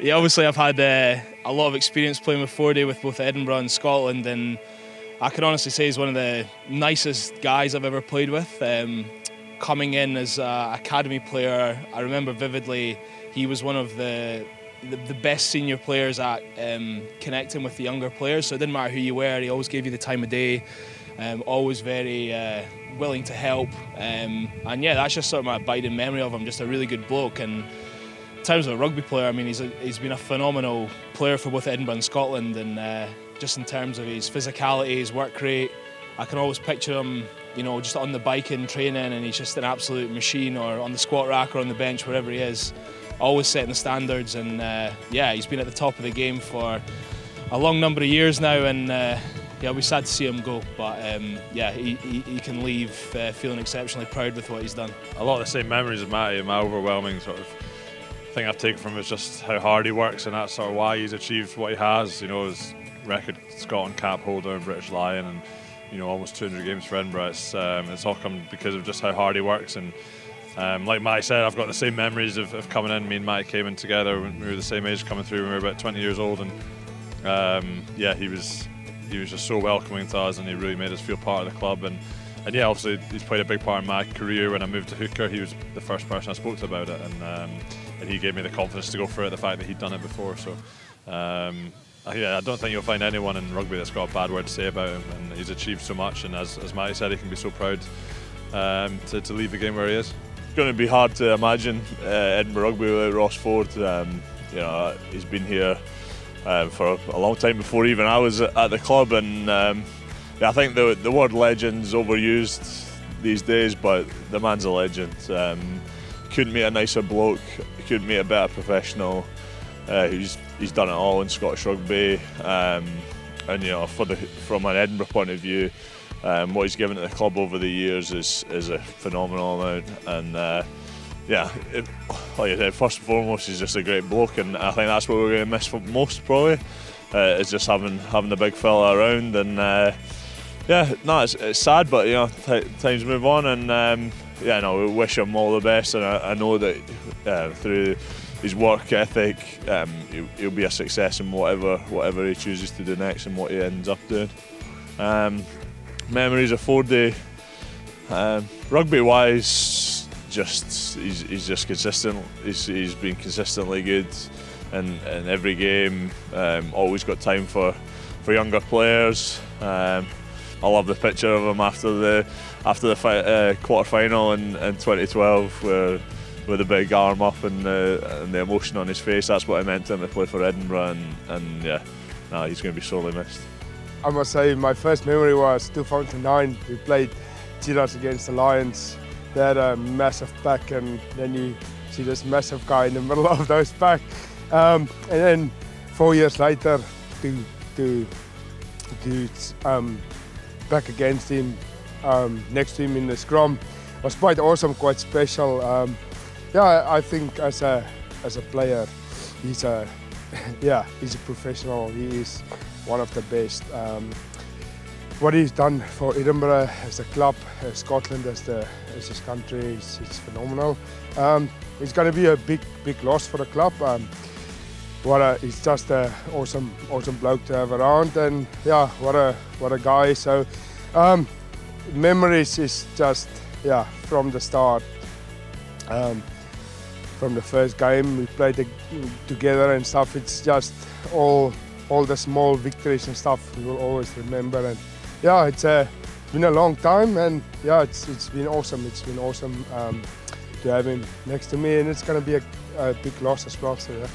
Yeah, obviously I've had uh, a lot of experience playing with Fordy with both Edinburgh and Scotland, and I can honestly say he's one of the nicest guys I've ever played with. Um, coming in as an academy player, I remember vividly he was one of the the, the best senior players at um, connecting with the younger players. So it didn't matter who you were, he always gave you the time of day. Um, always very uh, willing to help, um, and yeah, that's just sort of my abiding memory of him. Just a really good bloke, and in terms of a rugby player, I mean, he's a, he's been a phenomenal player for both Edinburgh and Scotland, and uh, just in terms of his physicality, his work rate, I can always picture him, you know, just on the bike and training, and he's just an absolute machine, or on the squat rack or on the bench, wherever he is, always setting the standards, and uh, yeah, he's been at the top of the game for a long number of years now, and. Uh, yeah, we're sad to see him go, but um, yeah, he, he, he, can leave uh, feeling exceptionally proud with what he's done. A lot of the same memories of Matty. My overwhelming sort of thing I've taken from is just how hard he works, and that's sort of why he's achieved what he has. You know, his record Scotland cap holder British Lion, and you know almost 200 games for Edinburgh. It's, um, it's all come because of just how hard he works and. Um, like Matty said, I've got the same memories of, of, coming in. Me and Matty came in together when we were the same age, coming through when we were about 20 years old, and um, yeah, he was he was just so welcoming to us and he really made us feel part of the club and and yeah obviously he's played a big part in my career when I moved to hooker he was the first person I spoke to about it and um, and he gave me the confidence to go for it the fact that he'd done it before so um, yeah, I don't think you'll find anyone in rugby that's got a bad word to say about him and he's achieved so much and as, as Matty said he can be so proud um, to, to leave the game where he is. It's going to be hard to imagine uh, Edinburgh Rugby without Ross Ford. Um, you know, he's been here um, for a long time before even I was at the club. And um, yeah, I think the the word legend's overused these days, but the man's a legend. Um, couldn't meet a nicer bloke. Couldn't meet a better professional. Uh, he's he's done it all in Scottish rugby, um, and you know, for the from an Edinburgh point of view. Um, what he's given to the club over the years is is a phenomenal amount, and uh, yeah, it, like I said, first and foremost, he's just a great bloke, and I think that's what we're going to miss most probably. Uh, is just having having the big fella around, and uh, yeah, no, it's, it's, sad, but you know, times move on, and um, yeah, no, we wish him all the best, and I, I know that uh, through his work ethic, um, he'll, he'll, be a success in whatever whatever he chooses to do next, and what he ends up doing. Um, memories of Fordy, um, rugby wise just he's, he's just consistent. He's, he's been consistently good in, in every game. Um, always got time for, for younger players. I love the picture of him after the after the fi- uh, quarter final in, in 2012 where with the big arm up and, uh, and the emotion on his face. That's what I meant to him to play for Edinburgh, and, and yeah, nah, he's going to be sorely missed. I must say, my first memory was 2009. We played Cheetahs against the Lions they had a massive pack and then you see this massive guy in the middle of those pack. Um, and then four years later to to to um, back against him um, next to him in the scrum was quite awesome, quite special. Um, yeah, I think as a as a player, he's a yeah he's a professional. He is one of the best. Um, what he's done for Edinburgh as a club, as Scotland as the as his country, is, it's phenomenal. Um, it's going to be a big big loss for the club. Um, what a, he's just an awesome awesome bloke to have around, and yeah, what a what a guy. So um, memories is just yeah from the start. Um, from the first game we played together and stuff. It's just all all the small victories and stuff we will always remember and yeah, it's uh, been a long time, and yeah, it's it's been awesome. It's been awesome um, to have him next to me, and it's going to be a, a big loss as well. So yeah.